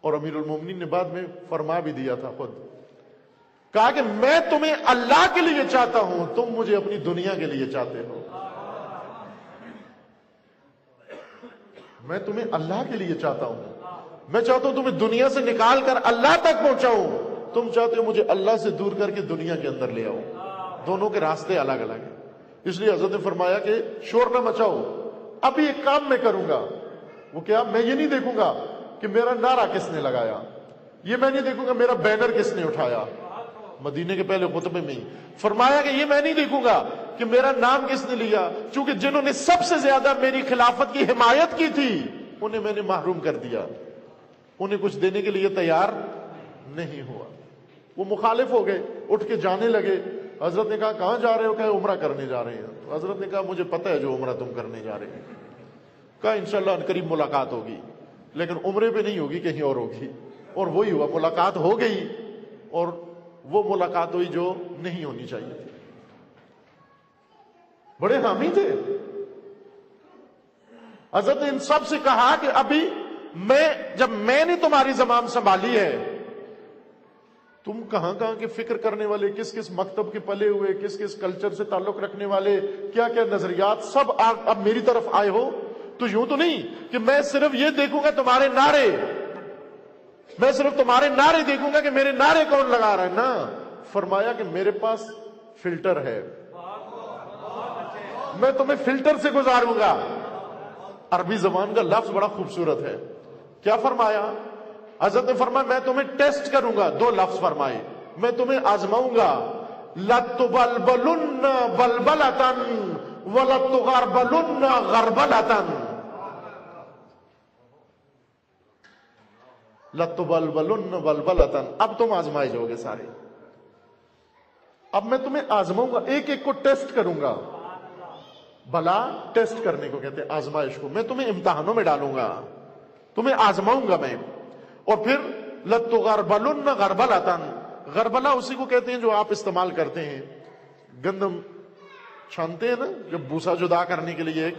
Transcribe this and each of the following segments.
اور امیر المومنین نے بعد میں فرما بھی دیا تھا خود، کہا کہ میں تمہیں اللہ کے لیے چاہتا ہوں، تم مجھے اپنی دنیا کے لیے چاہتے ہو۔ میں تمہیں اللہ کے لیے چاہتا ہوں۔ میں چاہتا ہوں تمہیں دنیا سے نکال کر اللہ تک پہنچاؤں۔ تم چاہتے ہو مجھے اللہ سے دور کر کے دنیا کے اندر لے آؤ دونوں کے راستے الگ الگ ہیں۔ اس لیے حضرت نے فرمایا کہ شور نہ مچاؤ، ابھی ایک کام میں کروں گا۔ وہ کیا میں یہ نہیں دیکھوں گا کہ میرا نعرہ کس نے لگایا؟ یہ میں نہیں دیکھوں گا میرا بینر کس نے اٹھایا؟ مدینے کے پہلے خطبے میں ہی۔ فرمایا کہ یہ میں نہیں دیکھوں گا کہ میرا نام کس نے لیا، چونکہ جنہوں نے سب سے زیادہ میری خلافت کی حمایت کی تھی، انہیں میں نے محروم کر دیا۔ انہیں کچھ دینے کے لیے تیار نہیں ہوا۔ وہ مخالف ہو گئے، اٹھ کے جانے لگے۔ حضرت نے کہا، کہاں جا رہے ہو؟ کہ عمرہ کرنے جا رہے ہیں۔ تو حضرت نے کہا، مجھے پتہ ہے جو عمرہ تم کرنے جا رہے ہیں۔ کہا، انشاءاللہ ان قریب ملاقات ہوگی۔ لیکن عمرے پہ نہیں ہوگی، کہیں اور ہوگی۔ اور وہی ہوا، ملاقات ہو گئی اور وہ ملاقات ہوئی جو نہیں ہونی چاہیے تھی۔ بڑے حامی تھے۔ حضرت نے ان سب سے کہا کہ ابھی میں، جب میں نے تمہاری زبان سنبھالی ہے، تم کہاں کہاں کے فکر کرنے والے، کس کس مکتب کے پلے ہوئے، کس کس کلچر سے تعلق رکھنے والے، کیا کیا نظریات سب اب میری طرف آئے ہو؟ تو یوں تو نہیں کہ میں صرف یہ دیکھوں گا تمہارے نعرے۔ میں صرف تمہارے نعرے دیکھوں گا کہ میرے نعرے کون لگا رہا ہے۔ نا فرمایا کہ میرے پاس فلٹر ہے۔ میں تمہیں فلٹر سے گزاروں گا۔ عربی زبان کا لفظ بڑا خوبصورت ہے۔ کیا فرمایا؟ حضرت نے فرمایا، میں تمہیں ٹیسٹ کروں گا۔ دو لفظ فرمائے۔ میں تمہیں آزماؤں گا۔ لت بل بلن بل بلتن و لت غربلن غربلتن لت بل بل اب تم آزمائے جاؤ گے سارے۔ اب میں تمہیں آزماؤں گا، ایک ایک کو ٹیسٹ کروں گا۔ بلا ٹیسٹ کرنے کو کہتے ہیں آزمائش کو۔ میں تمہیں امتحانوں میں ڈالوں گا۔ تمہیں آزماؤں گا میں۔ اور پھر لتو غربل غربل غربلا اسی کو کہتے ہیں جو آپ استعمال کرتے ہیں۔ گندم چھانتے ہیں نا جب بھوسا جدا کرنے کے لیے ایک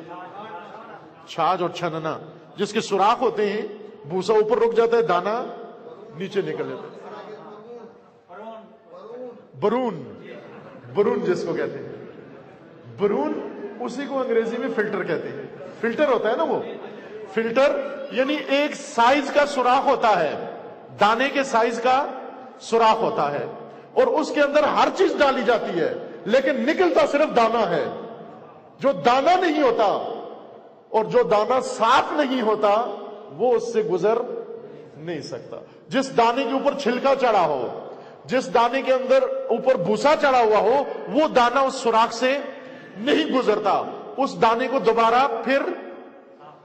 چھاج اور چھننا، جس کے سوراخ ہوتے ہیں۔ بھوسا اوپر رک جاتا ہے، دانا نیچے نکل جاتا ہے۔ برون برون جس کو کہتے ہیں۔ برون اسی کو انگریزی میں فلٹر کہتے ہیں۔ فلٹر ہوتا ہے نا وہ۔ فلٹر یعنی ایک سائز کا سوراخ ہوتا ہے۔ دانے کے سائز کا سوراخ ہوتا ہے۔ اور اس کے اندر ہر چیز ڈالی جاتی ہے۔ لیکن نکلتا صرف دانا ہے۔ جو دانا نہیں ہوتا اور جو دانا صاف نہیں ہوتا وہ اس سے گزر نہیں سکتا۔ جس دانے کے اوپر چھلکا چڑھا ہو، جس دانے کے اندر اوپر بھوسا چڑھا ہوا ہو، وہ دانا اس سوراخ سے نہیں گزرتا۔ اس دانے کو دوبارہ پھر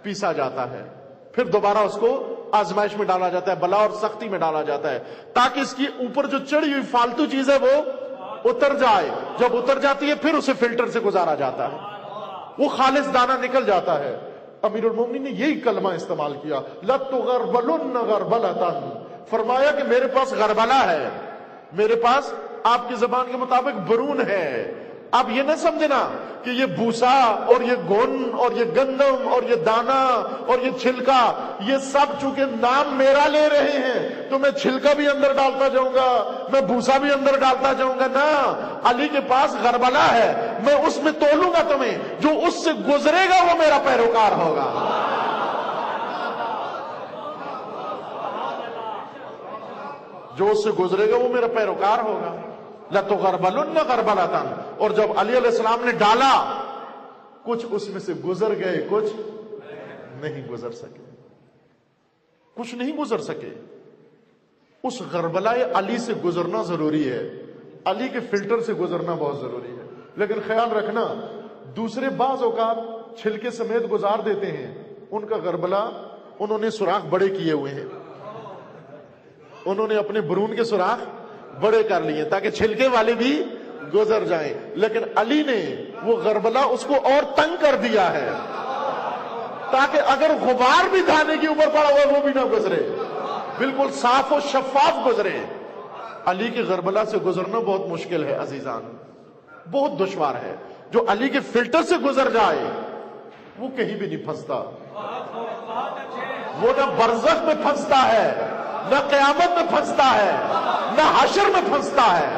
پیسا جاتا ہے۔ پھر دوبارہ اس کو آزمائش میں ڈالا جاتا ہے، بلا اور سختی میں ڈالا جاتا ہے۔ تاکہ اس کی اوپر جو چڑھی ہوئی فالتو چیز ہے وہ اتر جائے۔ جب اتر جاتی ہے، پھر اسے فلٹر سے گزارا جاتا ہے۔ وہ خالص دانا نکل جاتا ہے۔ امیر المومنی نے یہی کلمہ استعمال کیا لت غربلن غربلتن فرمایا کہ میرے پاس غربلہ ہے، میرے پاس آپ کی زبان کے مطابق برون ہے۔ آپ یہ نہ سمجھنا کہ یہ بھوسا اور یہ گن اور یہ گندم اور یہ دانا اور یہ چھلکا، یہ سب چونکہ نام میرا لے رہے ہیں، تو میں چھلکا بھی اندر ڈالتا جاؤں گا، میں بھوسا بھی اندر ڈالتا جاؤں گا۔ نا علی کے پاس غربلا ہے میں اس میں تولوں گا تمہیں، جو اس سے گزرے گا وہ میرا پیروکار ہوگا۔ جو اس سے گزرے گا وہ میرا پیروکار ہوگا۔ لتو غربل غربل اور جب علی علیہ السلام نے ڈالا، کچھ اس میں سے گزر گئے، کچھ نہیں گزر سکے۔ کچھ نہیں گزر سکے۔ اس غربلا علی سے گزرنا ضروری ہے۔ علی کے فلٹر سے گزرنا بہت ضروری ہے۔ لیکن خیال رکھنا، دوسرے بعض اوقات چھلکے سمیت گزار دیتے ہیں۔ ان کا غربلا انہوں نے سوراخ بڑے کیے ہوئے ہیں۔ انہوں نے اپنے برون کے سوراخ بڑے کر لیے تاکہ چھلکے والے بھی گزر جائیں۔ لیکن علی نے وہ غربلا اس کو اور تنگ کر دیا ہے۔ تاکہ اگر غبار بھی دھانے کے اوپر پڑا ہوا وہ بھی نہ گزرے۔ بالکل صاف و شفاف گزرے۔ علی کے غربلا سے گزرنا بہت مشکل ہے، عزیزان۔ بہت دشوار ہے، جو علی کے فلٹر سے گزر جائے، وہ کہیں بھی نہیں پھنستا۔ وہ نہ برزخ میں پھنستا ہے، نہ قیامت میں پھنستا ہے، نہ حشر میں پھنستا ہے۔